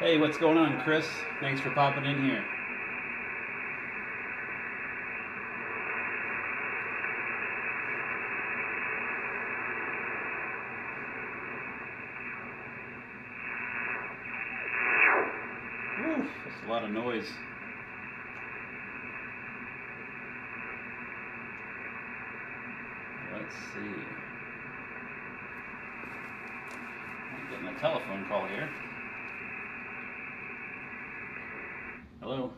Hey, what's going on, Chris? Thanks for popping in here. Woo, that's a lot of noise. Let's see. I'm getting a telephone call here. Hello.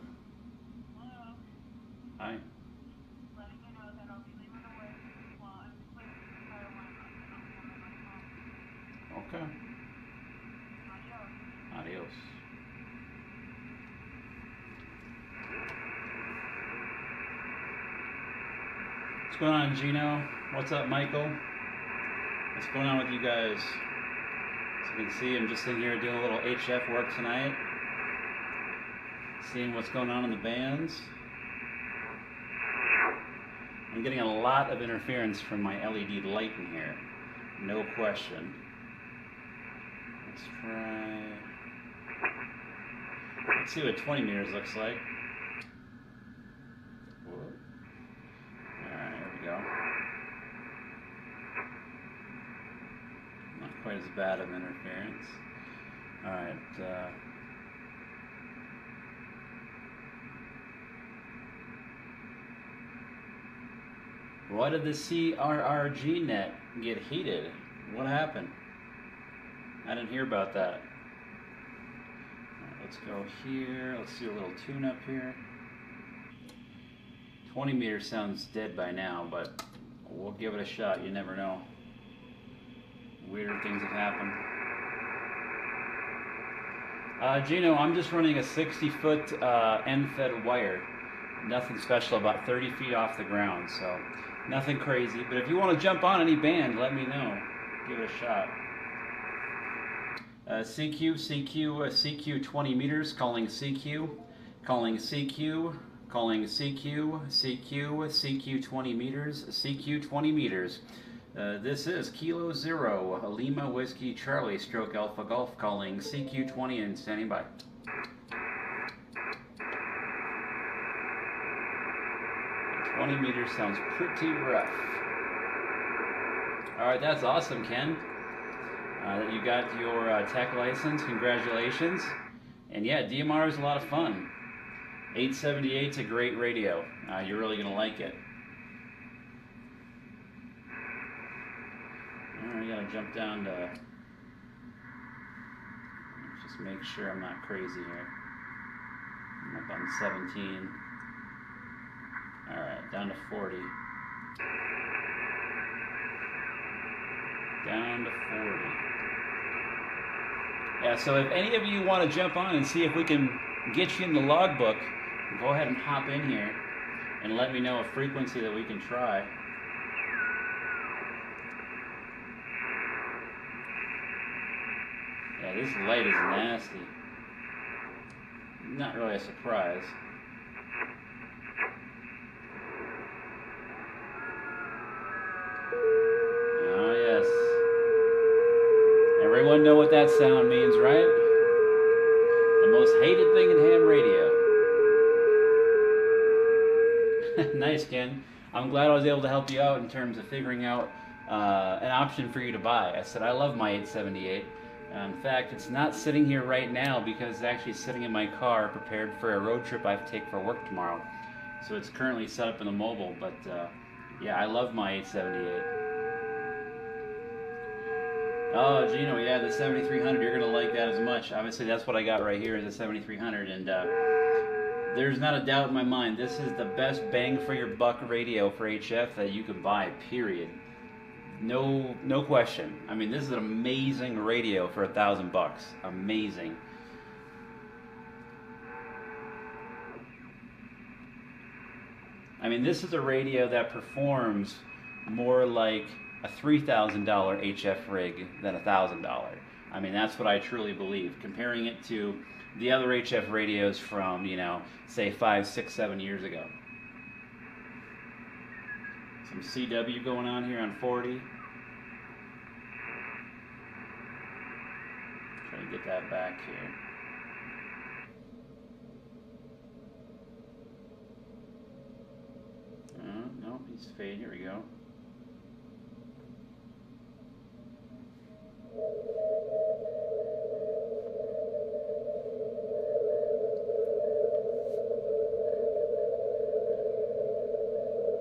Hi. Okay. Adios. What's going on, Gino? What's up, Michael? What's going on with you guys? As you can see, I'm just in here doing a little HF work tonight. Seeing what's going on in the bands. I'm getting a lot of interference from my LED light in here. No question. Let's try... Let's see what 20 meters looks like. Whoa. Alright, here we go. Not quite as bad of interference. Alright, uh... Why did the CRRG net get heated? What happened? I didn't hear about that. Alright, let's go here. Let's do a little tune up here. 20 meters sounds dead by now, but we'll give it a shot. You never know. Weird things have happened. Uh, Gino, I'm just running a 60 foot uh, end fed wire. Nothing special, about 30 feet off the ground, so nothing crazy. But if you want to jump on any band, let me know. Give it a shot. Uh, CQ, CQ, uh, CQ 20 meters, calling CQ, calling CQ, calling CQ, CQ, CQ 20 meters, CQ 20 meters. Uh, this is Kilo Zero, Lima Whiskey Charlie Stroke Alpha Golf calling CQ 20 and standing by. Twenty meters sounds pretty rough. All right, that's awesome, Ken. Uh, that you got your uh, tech license. Congratulations. And yeah, DMR is a lot of fun. 878 is a great radio. Uh, you're really going to like it. I gotta jump down to. Just make sure I'm not crazy here. I'm up on 17. Alright, down to 40. Down to 40. Yeah, so if any of you want to jump on and see if we can get you in the logbook, go ahead and hop in here and let me know a frequency that we can try. Yeah, this light is nasty. Not really a surprise. Oh, yes. Everyone know what that sound means, right? The most hated thing in ham radio. nice, Ken. I'm glad I was able to help you out in terms of figuring out uh, an option for you to buy. I said, I love my 878. In fact, it's not sitting here right now because it's actually sitting in my car prepared for a road trip I have to take for work tomorrow. So it's currently set up in the mobile, but uh, yeah, I love my 878. Oh, Gino, yeah, the 7300, you're going to like that as much. Obviously, that's what I got right here is a 7300, and uh, there's not a doubt in my mind, this is the best bang for your buck radio for HF that you can buy, period. No, no question. I mean, this is an amazing radio for a thousand bucks. Amazing. I mean, this is a radio that performs more like a $3,000 HF rig than a $1,000. I mean, that's what I truly believe. Comparing it to the other HF radios from, you know, say five, six, seven years ago. Some CW going on here on 40. Try to get that back here. Oh, no, he's fading. Here we go.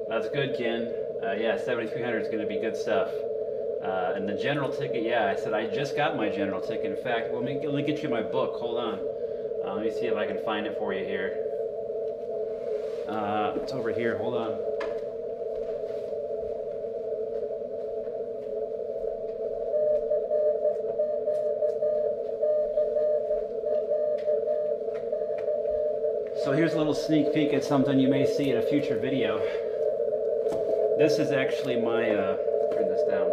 That's good, Ken. Uh, yeah, 7300 is going to be good stuff. Uh, and the general ticket, yeah, I said I just got my general ticket. In fact, let me, let me get you my book. Hold on. Uh, let me see if I can find it for you here. Uh, it's over here. Hold on. So here's a little sneak peek at something you may see in a future video. This is actually my, uh, turn this down.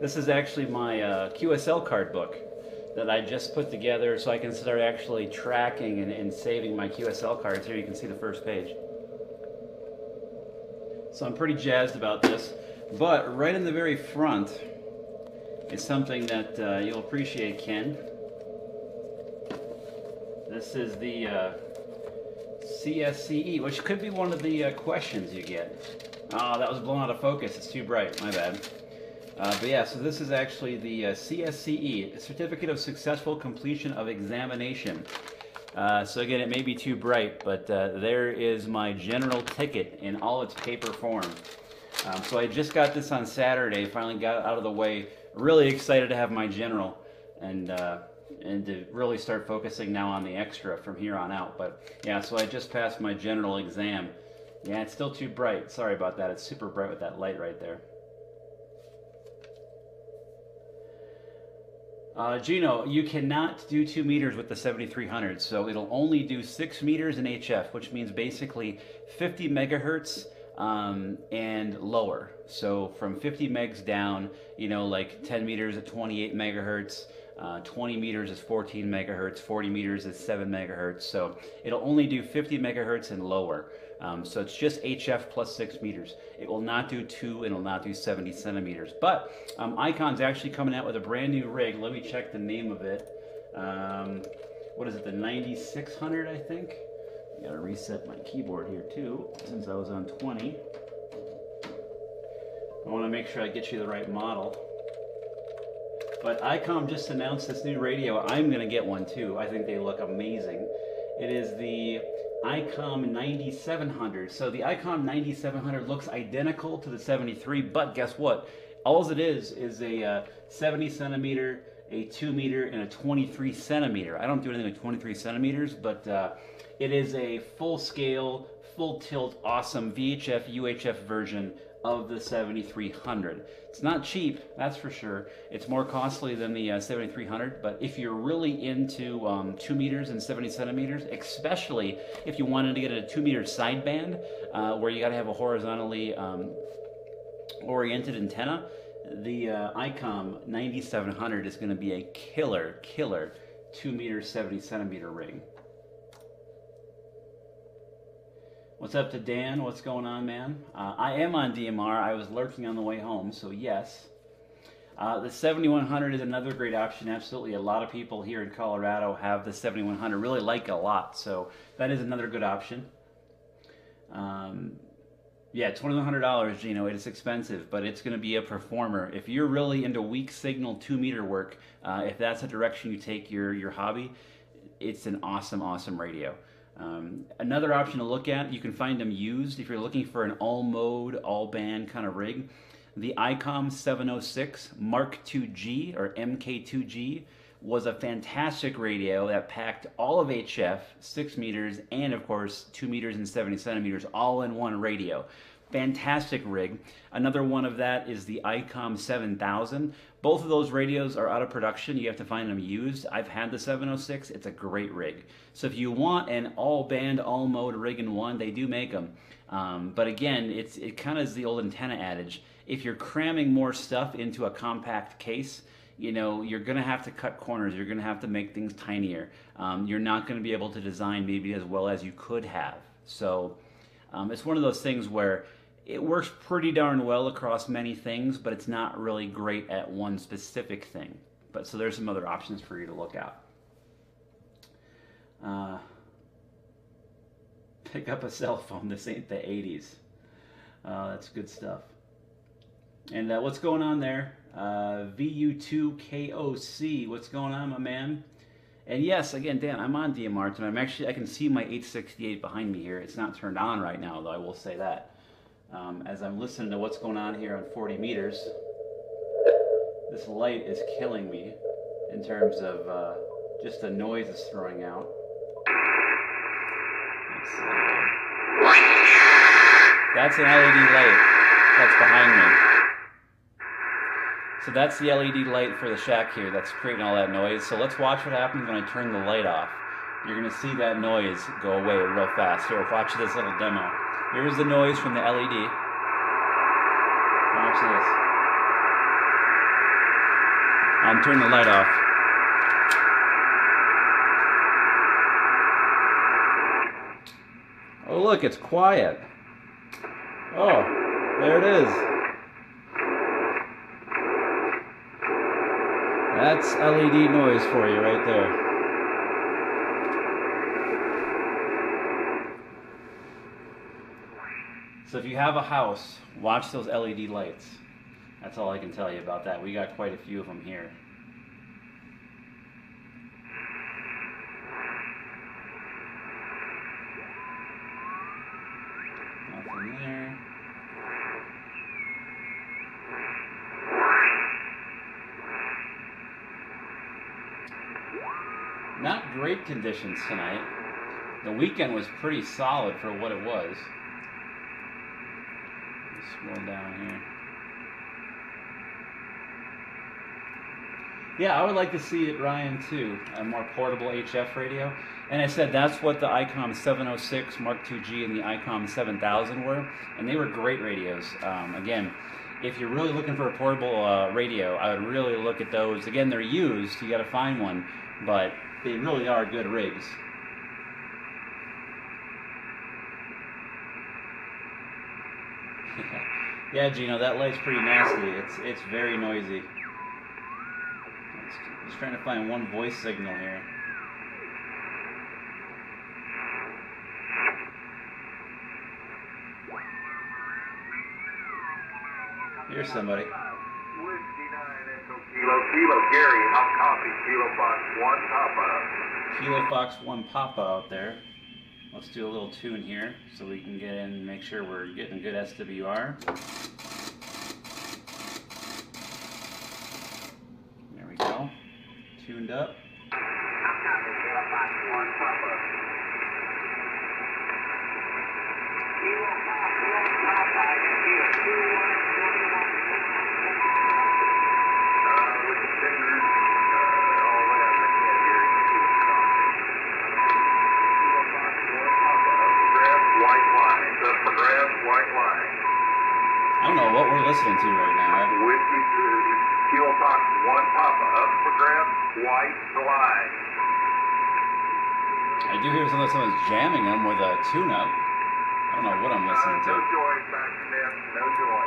This is actually my uh, QSL card book that I just put together so I can start actually tracking and, and saving my QSL cards. Here you can see the first page. So I'm pretty jazzed about this. But right in the very front is something that uh, you'll appreciate, Ken. This is the uh, CSCE, which could be one of the uh, questions you get. Oh, that was blown out of focus. It's too bright. My bad. Uh, but yeah, so this is actually the uh, CSCE, Certificate of Successful Completion of Examination. Uh, so again, it may be too bright, but uh, there is my general ticket in all its paper form. Um, so I just got this on Saturday, finally got out of the way. Really excited to have my general. And uh, and to really start focusing now on the extra from here on out. But yeah, so I just passed my general exam. Yeah, it's still too bright. Sorry about that. It's super bright with that light right there. Uh, Gino, you cannot do two meters with the 7300, so it'll only do six meters in HF, which means basically 50 megahertz um, and lower. So from 50 megs down, you know, like 10 meters at 28 megahertz, uh, 20 meters is 14 megahertz, 40 meters is 7 megahertz. So it'll only do 50 megahertz and lower. Um, so it's just HF plus 6 meters. It will not do 2 and it will not do 70 centimeters. But um, ICOM's actually coming out with a brand new rig. Let me check the name of it. Um, what is it, the 9600, I think? I gotta reset my keyboard here too, since I was on 20. I wanna make sure I get you the right model. But ICOM just announced this new radio. I'm going to get one too. I think they look amazing. It is the ICOM 9700. So the ICOM 9700 looks identical to the 73, but guess what? All it is is a uh, 70 centimeter, a 2 meter, and a 23 centimeter. I don't do anything with 23 centimeters, but uh, it is a full scale, full tilt, awesome VHF, UHF version of the 7300. It's not cheap, that's for sure. It's more costly than the uh, 7300, but if you're really into um, 2 meters and 70 centimeters, especially if you wanted to get a 2 meter sideband uh, where you got to have a horizontally um, oriented antenna, the uh, ICOM 9700 is going to be a killer, killer 2 meter 70 centimeter ring. What's up to Dan? What's going on, man? Uh, I am on DMR. I was lurking on the way home, so yes. Uh, the 7100 is another great option. Absolutely, a lot of people here in Colorado have the 7100. Really like it a lot, so that is another good option. Um, yeah, $2,100, Gino. It is expensive, but it's going to be a performer. If you're really into weak signal two meter work, uh, if that's the direction you take your your hobby, it's an awesome, awesome radio. Um, another option to look at, you can find them used if you're looking for an all mode, all band kind of rig. The ICOM 706 Mark II-G or MK2G was a fantastic radio that packed all of HF, 6 meters, and of course 2 meters and 70 centimeters all in one radio. Fantastic rig. Another one of that is the ICOM 7000. Both of those radios are out of production. You have to find them used. I've had the 706. It's a great rig. So if you want an all band, all mode rig in one, they do make them. Um, but again, it's it kind of is the old antenna adage. If you're cramming more stuff into a compact case, you know you're going to have to cut corners. You're going to have to make things tinier. Um, you're not going to be able to design maybe as well as you could have. So um, it's one of those things where it works pretty darn well across many things, but it's not really great at one specific thing. But so there's some other options for you to look at. Uh, pick up a cell phone. This ain't the 80s. Uh, that's good stuff. And uh, what's going on there? Uh, VU2KOC. What's going on, my man? And yes, again, Dan, I'm on DMR, and I'm actually I can see my 868 behind me here. It's not turned on right now, though. I will say that. Um, as I'm listening to what's going on here on 40 meters, this light is killing me in terms of uh, just the noise it's throwing out. That's an LED light that's behind me. So that's the LED light for the shack here that's creating all that noise. So let's watch what happens when I turn the light off. You're gonna see that noise go away real fast. Here, watch this little demo. Here's the noise from the LED. Watch this. Um, I'm turning the light off. Oh look, it's quiet. Oh, there it is. That's LED noise for you right there. So if you have a house, watch those LED lights. That's all I can tell you about that. We got quite a few of them here. Not great conditions tonight. The weekend was pretty solid for what it was. Down here. Yeah, I would like to see it, Ryan, too. A more portable HF radio. And I said that's what the ICOM 706 Mark II-G and the ICOM 7000 were. And they were great radios. Um, again, if you're really looking for a portable uh, radio, I would really look at those. Again, they're used. You got to find one. But they really are good rigs. Yeah, Gino, that light's pretty nasty. It's it's very noisy. Just trying to find one voice signal here. Here's somebody. Kilo, Kilo, Gary, hot coffee, Kilo Fox 1, Papa. Kilo Fox 1 Papa out there. Let's do a little tune here so we can get in and make sure we're getting a good SWR. There we go. Tuned up. Kilo Fox 1, Papa. Kilo Fox 1, Papa, Kilo 2, 1, Uh, with the fingers, uh, all that, I can't hear you. Kilo Fox 1, Papa, up for grabs, white line, up for grabs, white line. I don't know what we're listening to right now. I- Whiskey, uh, Kilo Fox 1, Papa, up for grabs, white line. I do hear some of someone's jamming them with a tune-up. I don't know what I'm listening Uh, no to. joy, no joy.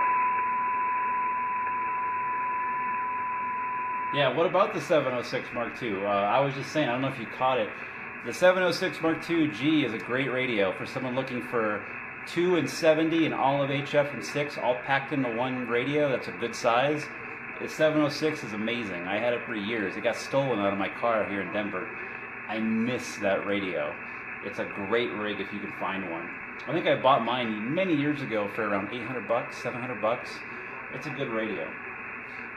Yeah, what about the 706 Mark II? Uh, I was just saying, I don't know if you caught it. The 706 Mark II G is a great radio for someone looking for 2 and 70 and all of HF and 6 all packed into one radio. That's a good size. The 706 is amazing. I had it for years. It got stolen out of my car here in Denver. I miss that radio. It's a great rig if you can find one. I think I bought mine many years ago for around 800 bucks, 700 bucks. It's a good radio.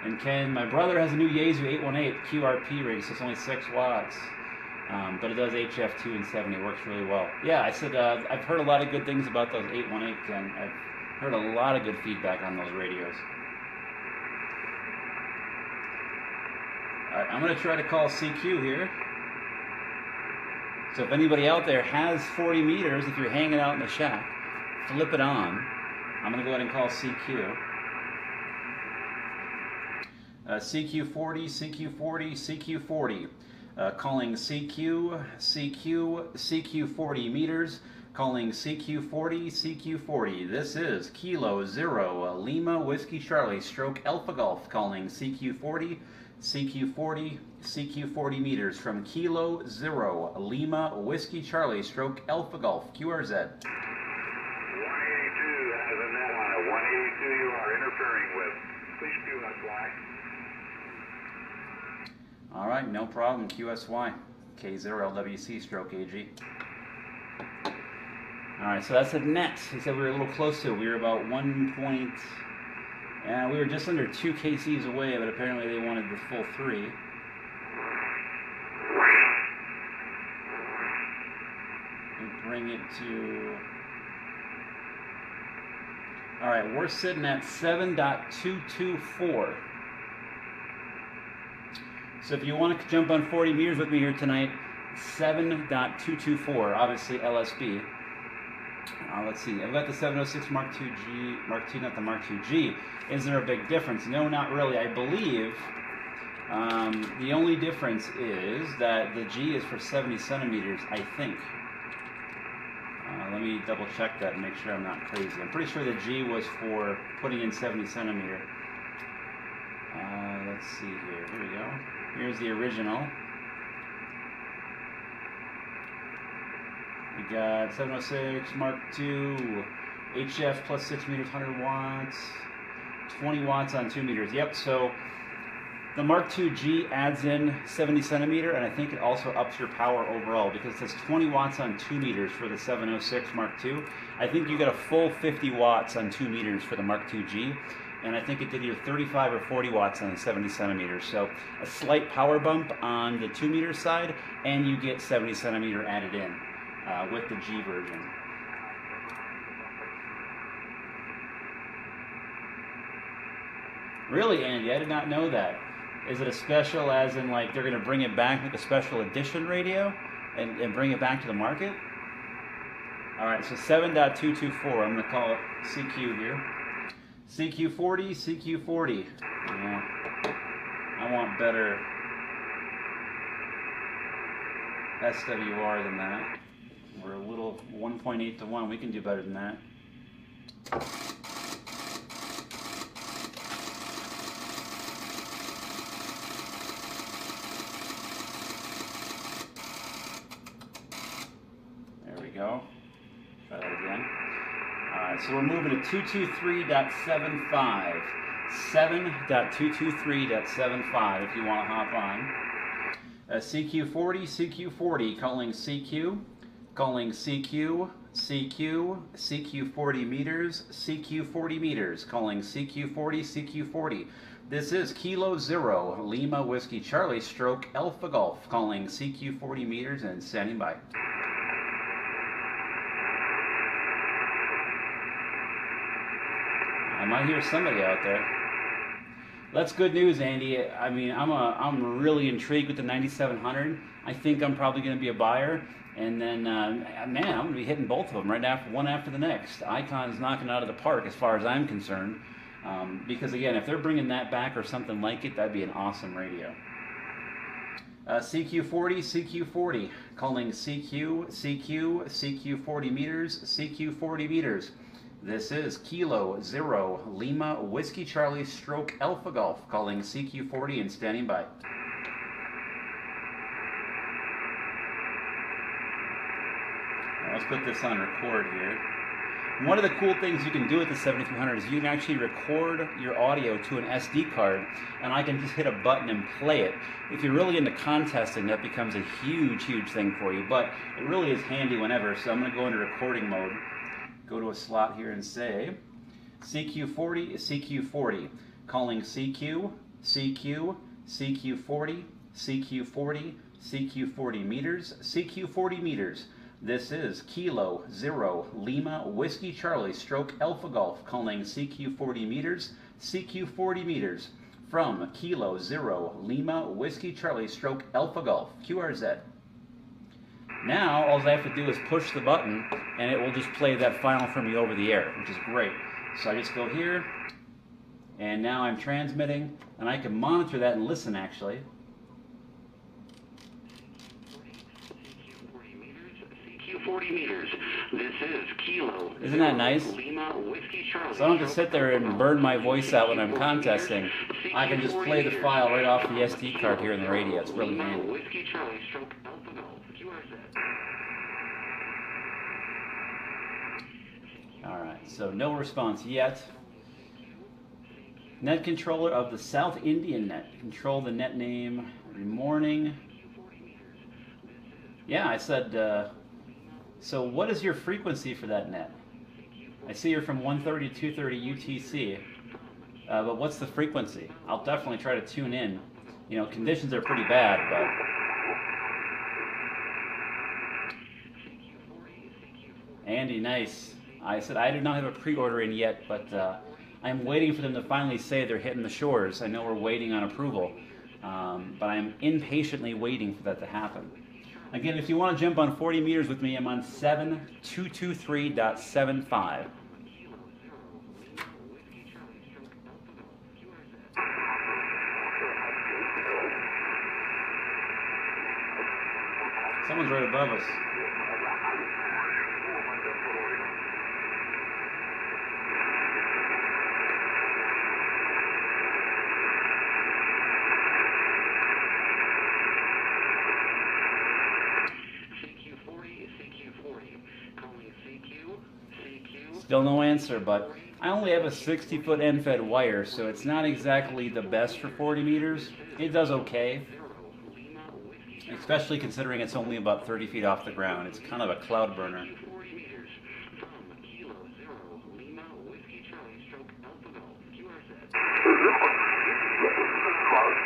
And Ken, my brother has a new Yaesu 818 QRP rig, so it's only 6 watts. Um, but it does HF 2 and 70, It works really well. Yeah, I said uh, I've heard a lot of good things about those 818, Ken. I've heard a lot of good feedback on those radios. Alright, I'm going to try to call CQ here. So if anybody out there has 40 meters, if you're hanging out in the shack, flip it on. I'm going to go ahead and call CQ. Uh, CQ40, CQ40, CQ40. Uh, calling CQ, CQ, CQ40 meters. Calling CQ40, CQ40. This is Kilo Zero Lima Whiskey Charlie Stroke Alpha Golf. Calling CQ40, CQ40, CQ40 meters from Kilo Zero, Lima, Whiskey Charlie, stroke Alpha Golf, QRZ. 182 has a net on it. 182 you are interfering with. Please QSY. All right, no problem. QSY, K0LWC, stroke AG. All right, so that's a net. He said we were a little close to it. We were about one point, and we were just under two KCs away, but apparently they wanted the full three. We bring it to. All right, we're sitting at 7.224. So if you want to jump on 40 meters with me here tonight, 7.224, obviously LSB. Uh, let's see, I've got the 706 Mark II G, Mark II, not the Mark II G. Is there a big difference? No, not really. I believe um, the only difference is that the G is for 70 centimeters, I think. Uh, let me double check that and make sure I'm not crazy. I'm pretty sure the G was for putting in 70 centimeter. Uh, let's see here. Here we go. Here's the original. We got 706 Mark II, HF plus 6 meters, 100 watts, 20 watts on 2 meters. Yep, so the Mark II G adds in 70 centimeter, and I think it also ups your power overall because it says 20 watts on 2 meters for the 706 Mark II. I think you get a full 50 watts on 2 meters for the Mark II G, and I think it did either 35 or 40 watts on the 70 centimeters. So a slight power bump on the 2 meter side, and you get 70 centimeter added in uh, with the G version. Really, Andy? I did not know that. Is it a special, as in like they're going to bring it back like a special edition radio and, and bring it back to the market? All right, so 7.224. I'm going to call it CQ here. CQ40, CQ40. Yeah. I want better SWR than that. We're a little 1.8 to 1. We can do better than that. There we go. Try that again. Alright, so we're moving to 223.75. 7.223.75 if you want to hop on. Uh, CQ40, CQ40, calling CQ, calling CQ, CQ, CQ40 meters, CQ40 meters, calling CQ40, CQ40. This is Kilo Zero, Lima Whiskey Charlie, stroke Alpha Golf, calling CQ40 meters and standing by. I might hear somebody out there. That's good news, Andy. I mean, I'm a, I'm really intrigued with the 9700. I think I'm probably going to be a buyer, and then uh, man, I'm going to be hitting both of them right after one after the next. ICOM's knocking out of the park as far as I'm concerned. Um, because again, if they're bringing that back or something like it, that'd be an awesome radio. Uh, CQ40, CQ40, calling CQ, CQ, CQ40 meters, CQ40 meters. This is Kilo Zero Lima Whiskey Charlie Stroke Alpha Golf, calling CQ40 and standing by. Let's put this on record here. One of the cool things you can do with the 7300 is you can actually record your audio to an SD card, and I can just hit a button and play it. If you're really into contesting, that becomes a huge, huge thing for you, but it really is handy whenever, so I'm going to go into recording mode go to a slot here and say CQ40 CQ40, calling CQ, CQ, CQ40, CQ40, CQ40 meters, CQ40 meters. This is Kilo Zero Lima Whiskey Charlie Stroke Alpha Golf, calling CQ40 meters, CQ40 meters from Kilo Zero Lima Whiskey Charlie Stroke Alpha Golf, QRZ. Now, all I have to do is push the button, and it will just play that final for me over the air, which is great. So I just go here, and now I'm transmitting, and I can monitor that and listen, actually. CQ40 meters. This is Kilo. Isn't that nice? Lima Whiskey Charlie. So I don't have to sit there and burn my voice out when I'm contesting. I can just play the file right off the SD card here in the radio. It's really handy. Whiskey Charlie stroke Alpha Golf. QRZ. All right, so no response yet. Net controller of the South Indian Net. Control the net name every morning. Yeah, I said, uh, so what is your frequency for that net? I see you're from 130 to 230 UTC, uh, but what's the frequency? I'll definitely try to tune in. You know, conditions are pretty bad, but Andy, nice. I said I do not have a pre-order in yet, but uh, I'm waiting for them to finally say they're hitting the shores. I know we're waiting on approval, um, but I'm impatiently waiting for that to happen. Again, if you want to jump on 40 meters with me, I'm on 7223.75. Someone's right above us. CQ40, CQ40. Calling CQ, CQ. But I only have a 60 foot end fed wire, so it's not exactly the best for 40 meters. It does okay, especially considering it's only about 30 feet off the ground. It's kind of a cloud burner. 40 meters from Kilo Zero Lima Whiskey Charlie stroke Alpha Golf. QRZ. CQ20, CQ20.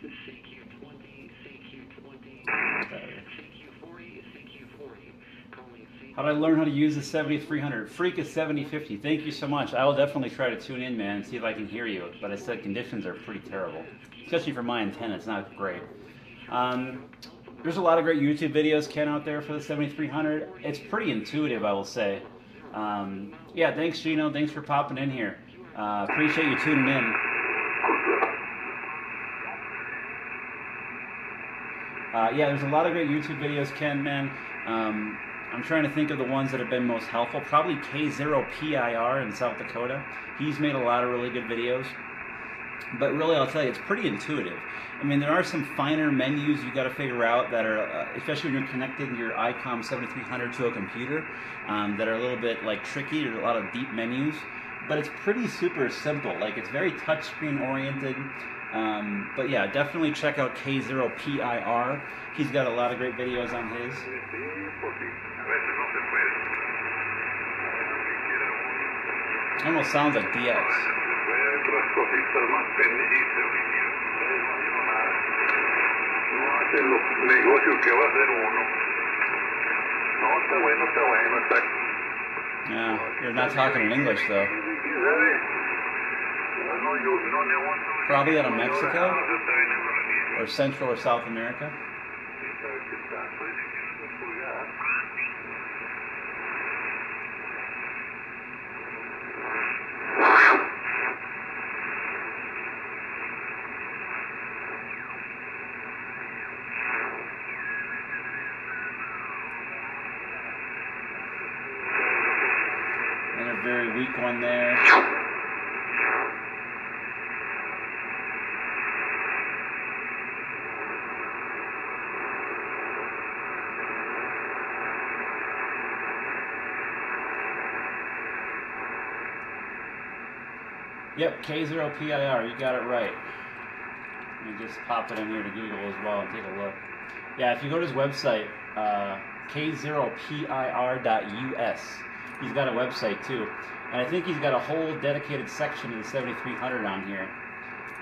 CQ40, CQ40. Calling CQ. How did I learn how to use the 7300? Freak is 7050. Thank you so much. I will definitely try to tune in, man, and see if I can hear you. But I said conditions are pretty terrible, especially for my antenna. It's not great. Um, there's a lot of great YouTube videos, Ken, out there for the 7300. It's pretty intuitive, I will say. Um, yeah, thanks, Gino. Thanks for popping in here. Uh, appreciate you tuning in. Uh, yeah, there's a lot of great YouTube videos, Ken, man. Um, I'm trying to think of the ones that have been most helpful. Probably K0PIR in South Dakota. He's made a lot of really good videos. But really, I'll tell you, it's pretty intuitive. I mean, there are some finer menus you got to figure out that are, uh, especially when you're connecting your ICOM 7300 to a computer, um, that are a little bit like tricky. There's a lot of deep menus, but it's pretty super simple. Like it's very touchscreen oriented. Um, but yeah, definitely check out K0PIR. He's got a lot of great videos on his. Almost sounds like DX. Yeah, you're not talking in English though. Probably out of Mexico or Central or South America. ¿Quién sabe qué está? Puede que no se pueda. And a very weak one there. Yep, K0PIR, you got it right. Let me just pop it in here to Google as well and take a look. Yeah, if you go to his website, uh, k0pir.us, he's got a website too. And I think he's got a whole dedicated section of the 7300 on here.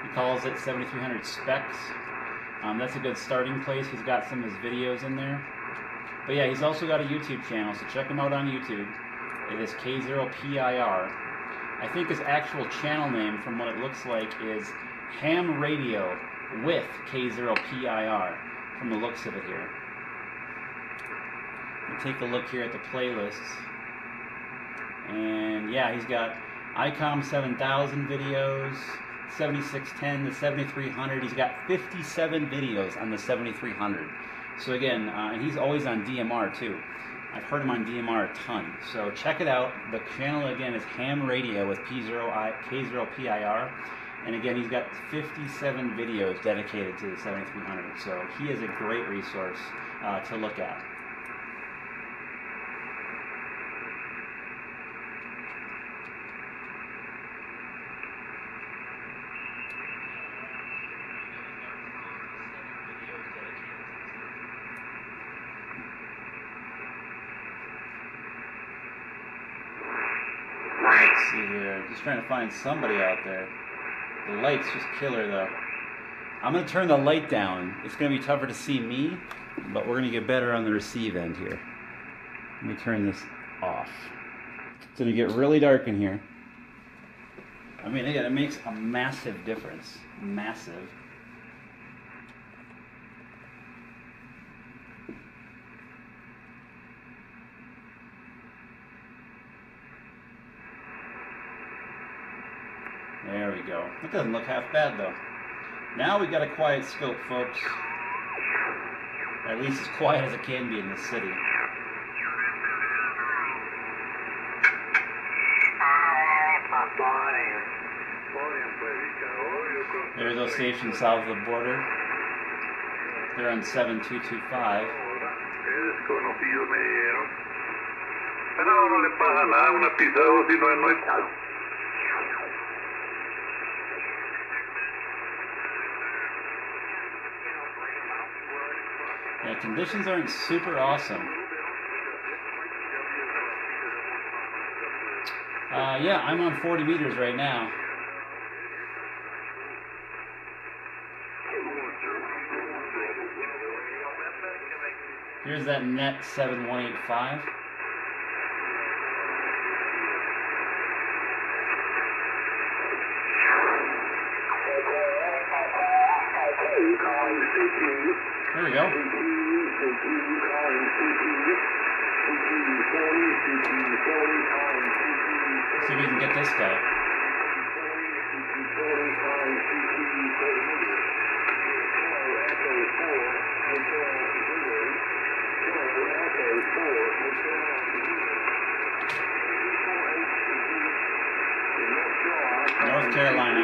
He calls it 7300 Specs. Um, that's a good starting place. He's got some of his videos in there. But yeah, he's also got a YouTube channel, so check him out on YouTube. It is K0PIR. I think his actual channel name, from what it looks like, is Ham Radio with K0PIR, from the looks of it here. Take a look here at the playlists. And yeah, he's got ICOM 7000 videos, 7610, the 7300. He's got 57 videos on the 7300. So again, uh, and he's always on DMR too. I've heard him on DMR a ton. So check it out. The channel again is Ham Radio with P0I, K0PIR. And again, he's got 57 videos dedicated to the 7300. So he is a great resource uh, to look at. Let's see here. Just trying to find somebody out there. The light's just killer though. I'm gonna turn the light down. It's gonna be tougher to see me, but we're gonna get better on the receive end here. Let me turn this off. It's gonna get really dark in here. I mean, again, it makes a massive difference. Massive. That doesn't look half bad though. Now we've got a quiet scope, folks. At least as quiet as it can be in this city. There are those stations south of the border. They're on 7225. Qué desconocidos me dieron. Pero no le pasa nada, una pisada si no es no es nada. Yeah, conditions aren't super awesome. Uh, yeah, I'm on 40 meters right now. Here's that net 7185. There we go. See if we can get this guy. North Carolina.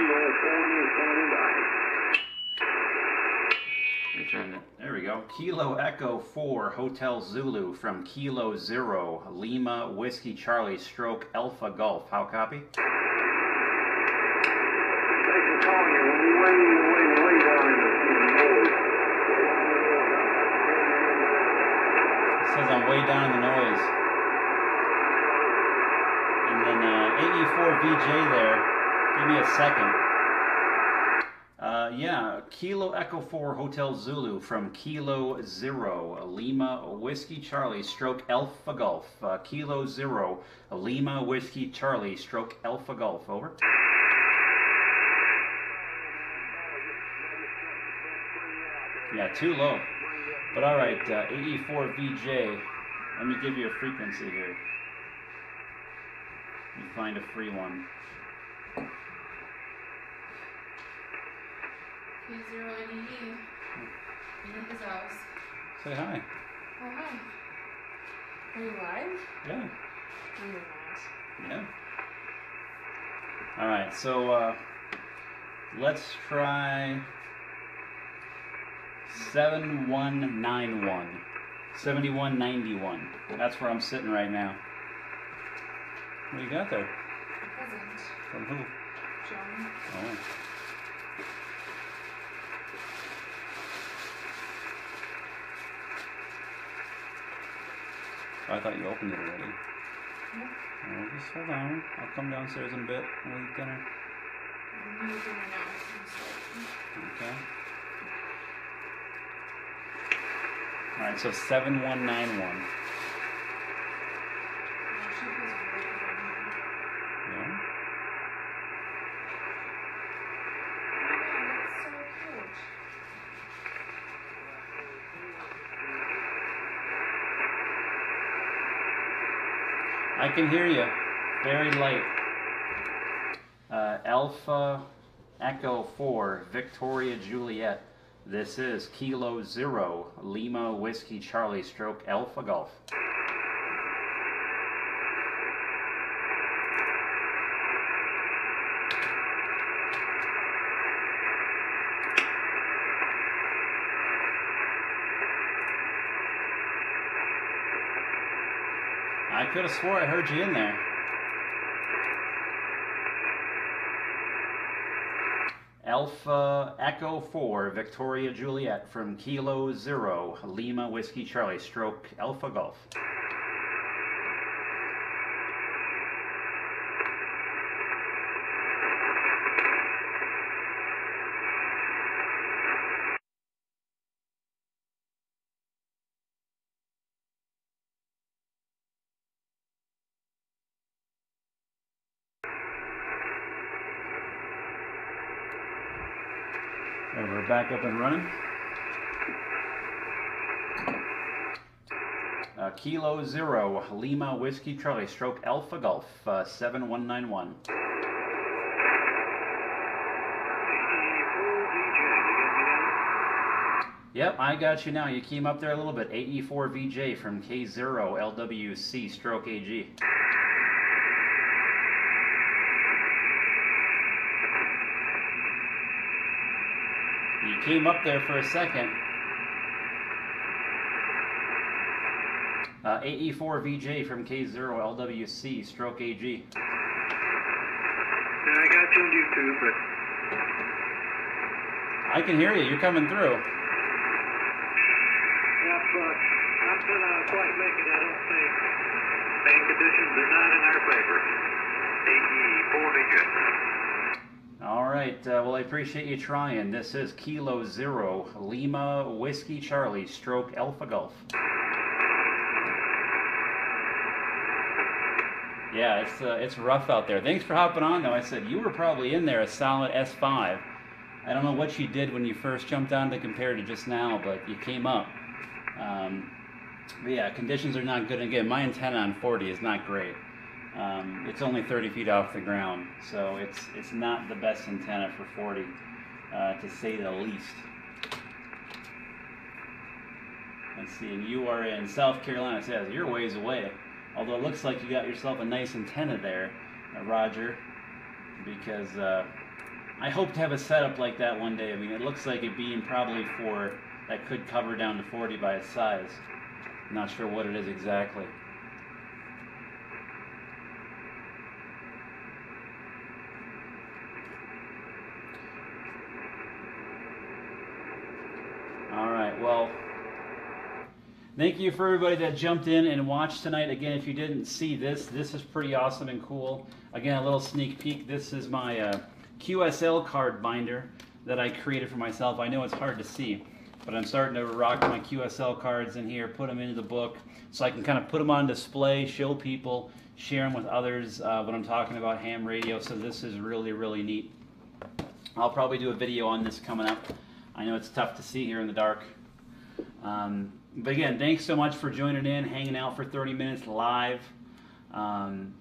Return it. There we go. Kilo Echo 4 Hotel Zulu from Kilo Zero Lima Whiskey Charlie Stroke Alpha Golf. How copy? Thanks for calling. We'll be waiting, waiting, way down in the, in the noise. It says I'm way down in the noise. And then uh, AE4VJ there. Give me a second. Uh, yeah, Kilo Echo 4 Hotel Zulu from Kilo Zero Lima Whiskey Charlie Stroke Alpha Golf. Uh, Kilo Zero Lima Whiskey Charlie Stroke Alpha Golf. Over. Yeah, too low. But all right, uh, AE4VJ. Let me give you a frequency here. Me find a free one. P0 ADE. In his house. Say hi. Oh, hi. Are you live? Yeah. You're not. Yeah. All right, so uh, let's try 7191. 7191. That's where I'm sitting right now. What do you got there? A present. From who? John. Oh. I thought you opened it already. No. Oh, just hold on. I'll come downstairs in a bit. We'll eat dinner. I'm using it now. I'm. Okay. All right, so 7191. Now she has really good on here. Yeah. Oh, that's so cute. I can hear you. Very light. Uh, Alpha Echo 4, Victoria Juliet. This is Kilo Zero, Lima Whiskey Charlie Stroke Alpha Golf. I could have swore I heard you in there. Alpha Echo 4, Victoria Juliet from Kilo Zero, Lima Whiskey Charlie, stroke Alpha Golf. We're back up and running. Uh, Kilo Zero, Lima Whiskey Charlie, stroke Alpha Golf, uh, 7191. Yep, I got you now. You came up there a little bit. AE4VJ from K0 LWC stroke AG. Came up there for a second. Uh, AE4VJ from K0 LWC stroke AG. Yeah, I got you on YouTube, but I can hear you. You're coming through. yep, but not gonna quite make it, I don't think. Main conditions are not in our favor. AE, four digit. All right. Uh, well, I appreciate you trying. This is Kilo Zero, Lima Whiskey Charlie, stroke Alpha Golf. Yeah, it's uh, it's rough out there. Thanks for hopping on, though. I said you were probably in there a solid S5. I don't know what you did when you first jumped on to compare to just now, but you came up. Um, yeah, conditions are not good. Again, my antenna on 40 is not great. Um, it's only 30 feet off the ground, so it's it's not the best antenna for 40, uh, to say the least. Let's see, and you are in South Carolina. It says you're ways away, although it looks like you got yourself a nice antenna there, uh, Roger, because uh, I hope to have a setup like that one day. I mean, it looks like it being probably for that could cover down to 40 by its size. Not sure what it is exactly. Well, thank you for everybody that jumped in and watched tonight. Again, if you didn't see this, this is pretty awesome and cool. Again, a little sneak peek. This is my uh, QSL card binder that I created for myself. I know it's hard to see, but I'm starting to rock my QSL cards in here, put them into the book, so I can kind of put them on display, show people, share them with others uh, when I'm talking about ham radio. So this is really, really neat. I'll probably do a video on this coming up. I know it's tough to see here in the dark. Um, but again, thanks so much for joining in, hanging out for 30 minutes live. Um,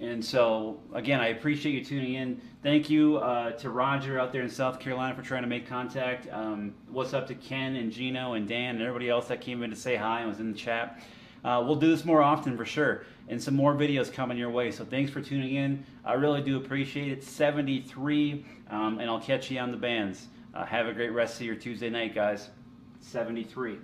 and so, again, I appreciate you tuning in. Thank you uh, to Roger out there in South Carolina for trying to make contact. Um, what's up to Ken and Gino and Dan and everybody else that came in to say hi and was in the chat. Uh, we'll do this more often for sure, and some more videos coming your way. So thanks for tuning in. I really do appreciate it. 73, um, and I'll catch you on the bands. Uh, have a great rest of your Tuesday night, guys. 73.